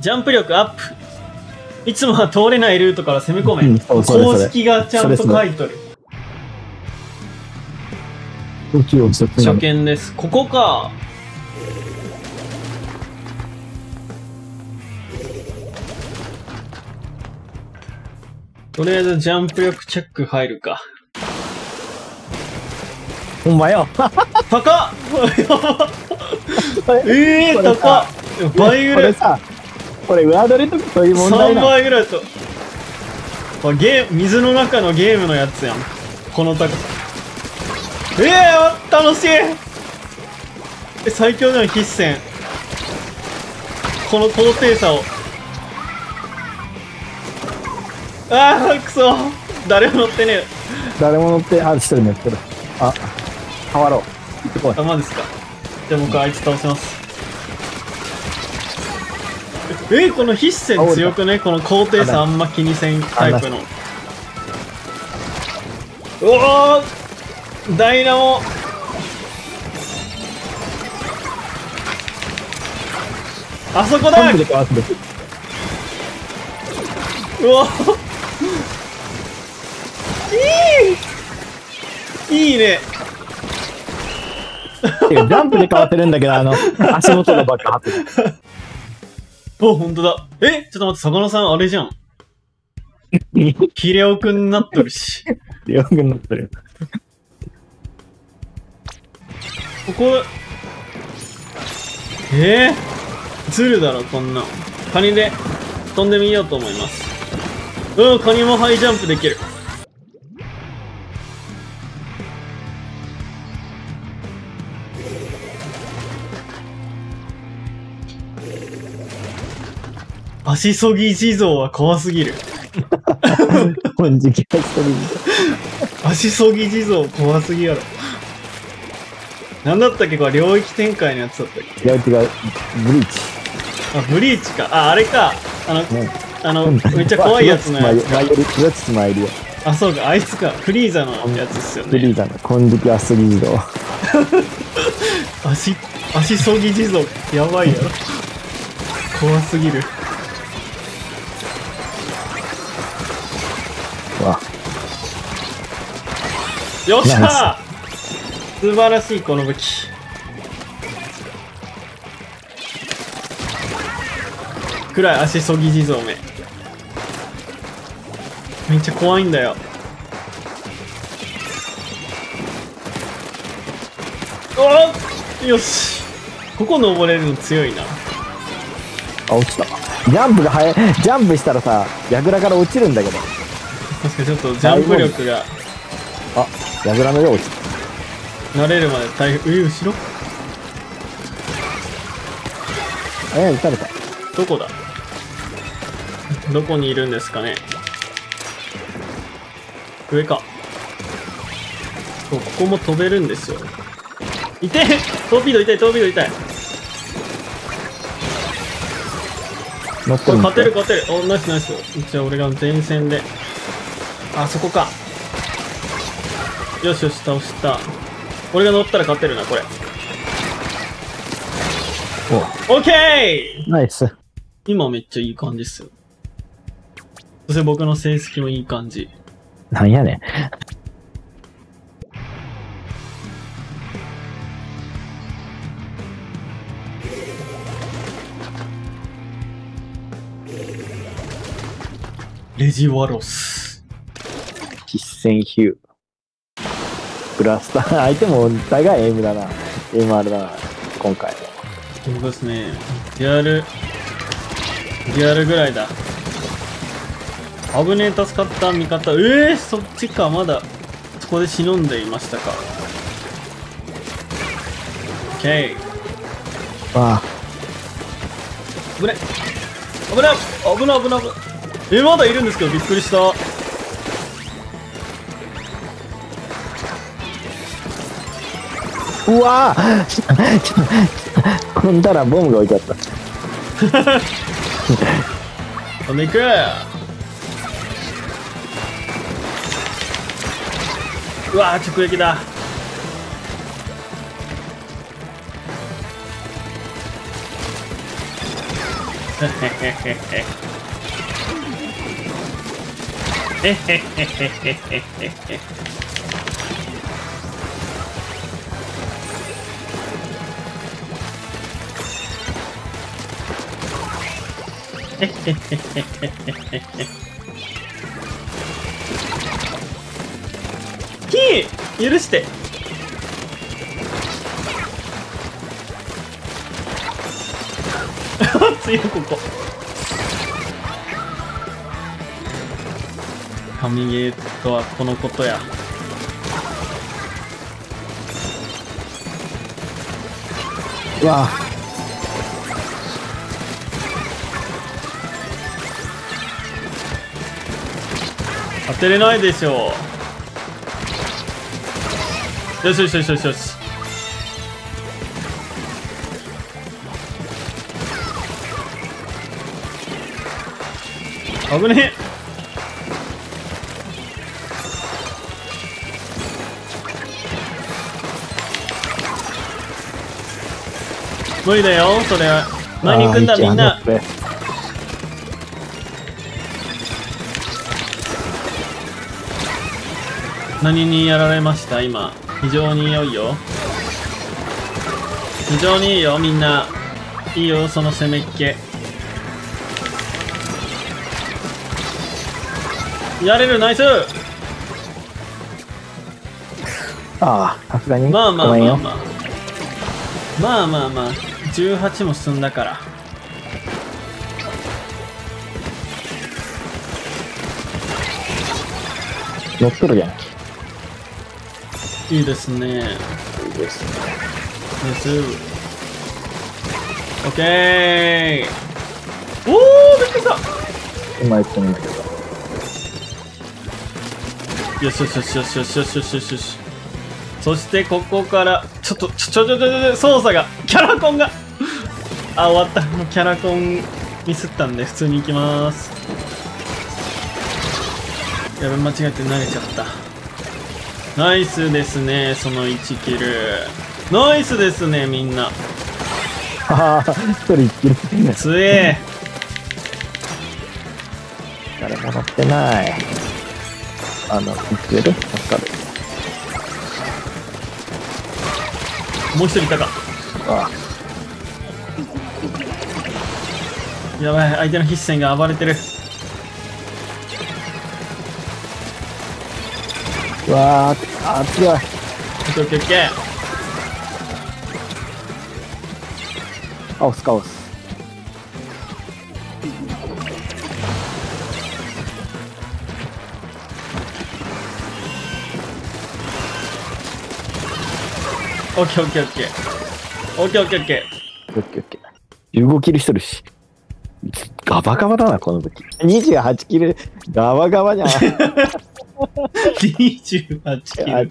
ジャンプ力アップ。いつもは通れないルートから攻め込め。公式がちゃんと書いとる。初見です。ここか。とりあえずジャンプ力チェック入るか。ほんまよ。高っ ええー、高っ倍ぐらい。これさ、これ上取りとかそういう問題3な。倍ぐらいと。これゲーム、水の中のゲームのやつやん。この高さ。ええー、楽しいえ、最強での必戦。この高低差を。ああ、くそ。誰も乗ってねえ。誰も乗って、あ、一人乗ってる。あ、変わろう。行ってこい。あ、マジですか。じゃあ僕あいつ倒します。えー、この必戦強くねこの高低差あんま気にせんタイプの。うおー。ダイナモ。あそこだ。うわいい。いいね。ジャンプで変わってるんだけど、あの、足元がばっか張ってる。お本当だ。えちょっと待って魚さんあれじゃん。キレオくんになっとるし。よく乗ってる。ここえー、ずるだろこんな。んカニで飛んでみようと思います。うんカニもハイジャンプできる足そぎ地蔵は怖すぎる本時期そぎ地蔵怖すぎやろなんだったっけこれ領域展開のやつだったっけ？違う違う、ブリーチ。あ、ブリーチか。あ、あれか。あの、ねあの、めっちゃ怖いやつのやつか。マイル、黒土マイルよ。あ、そうか。あいつか。フリーザのやつっすよね。ブリーザの金色アスリード。足、足そぎ地蔵。やばいやろ。怖すぎる。よっしナゃ素晴らしい、この武器。くらい足そぎ地蔵め。めっちゃ怖いんだよ。およしここ登れるの強いな。あ、落ちた。ジャンプが速い。ジャンプしたらさ、櫓から落ちるんだけど。確かにちょっとジャンプ力があ、櫓の上落ちた。慣れるまで大変。え、後ろ？え、撃たれた。どこだ？どこにいるんですかね？上か。ここも飛べるんですよ。いてトーピード痛い、トーピード痛い。これ乗ってる勝てる勝てる。お、ナイスナイス。じゃあ俺が前線で。あ、そこか。よしよし、倒した。俺が乗ったら勝てるな、これ。オッケーナイス。今めっちゃいい感じっすよ。そして僕の成績もいい感じ。なんやねん。レジワロス。必戦ヒュー。ブラスター。相手も大概エイムだな。MR だな。今回。そうですね。デュアル、デュアルぐらいだ。危ねえ、助かった、味方。ええー、そっちか、まだ、そこで忍んでいましたか。オッケー。あ危ない危ない危ない危ない危ないえまだいるんですけどびっくりしたうわぁちょちょ踏んだらボムが置いてあった。飛んでいく。うわー直撃だ。キー許して。強いここ。神ゲーとはこのことや。うわ当てれないでしょう。よしよしよしよしよし。危ねえ。無理だよそれは。前に行くんだみんな。何にやられました？今。非常に良いよ。非常にいいよみんな。いいよその攻めっ気。やれる？ナイス！ああ、さすがに。まあまあ。まあまあ。まあまあまあ。18も進んだから。乗っとるやん。いいですね。いいですね。ナイスオッケー。おおびっくりした。今言ってみたけど。よしよしよしよしよしよしよしよしよし。そしてここからちょっとちょちょちょちょちょ操作がキャラコンが。あ終わった。もうキャラコンミスったんで普通に行きます。やべ間違えて投げちゃったナイスですねその1キル。ナイスですねみんな。はあ、一人一気に。強え。誰も乗ってない。あの、見つける？助かる。もう一人いたか。あ。やばい相手の筆戦が暴れてるうわー、あ、強い。オッケーオッケーオッケーあ、押すか押す。オッケーオッケーオッケーオッケーオッケーオッケーオッケーオッケー。15キルしとるし。ガバガバだな、この武器。28キル、ガバガバじゃん。28キル